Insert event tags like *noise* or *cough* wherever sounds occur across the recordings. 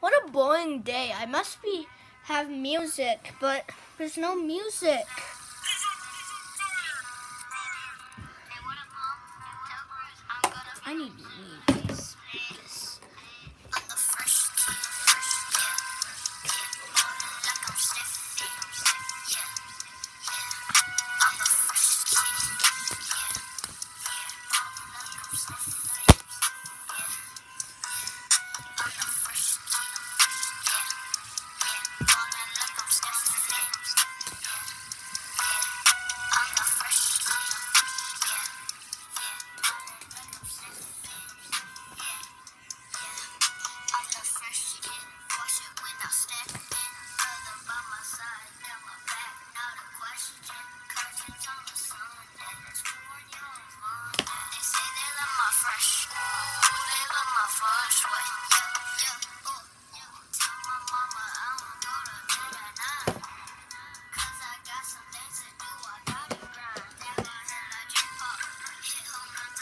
What a boring day. I must be have music, but there's no music. I need need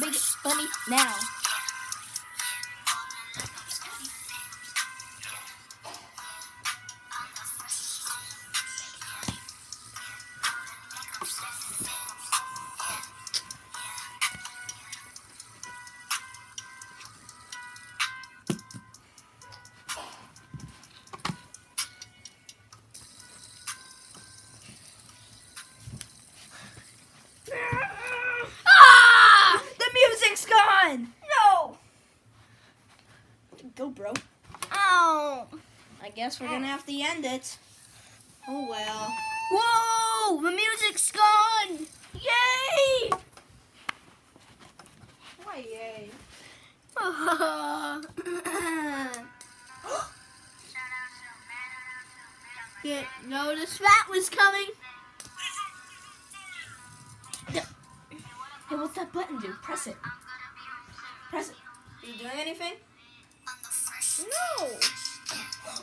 Big bunny now. Ah! Bro. Oh. I guess we're gonna have to end it. Oh well. Whoa! The music's gone. Yay! Why, yay. *gasps* Didn't notice that was coming. Hey, what's that button do? Press it. Press it. Is it doing anything? No.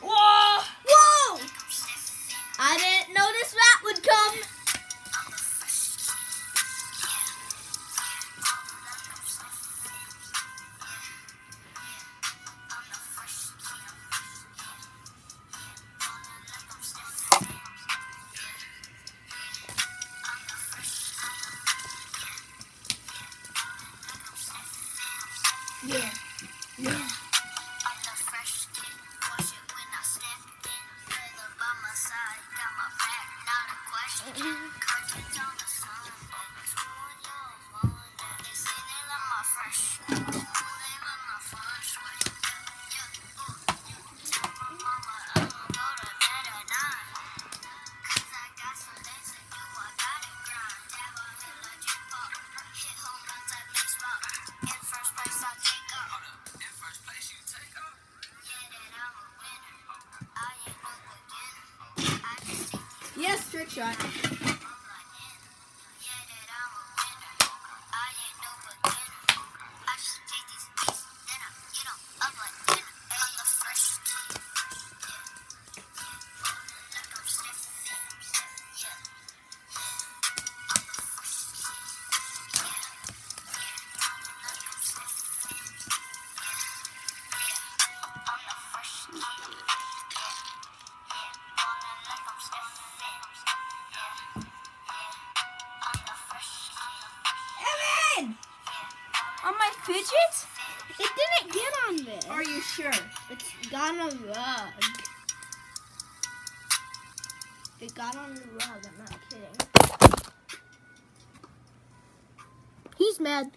Whoa! Whoa! I didn't notice that would come. Yeah. Yeah. Thank *laughs* you. Trick shot. Fidget? It didn't get on there. Are you sure? It's got on the rug. It got on the rug. I'm not kidding. He's mad.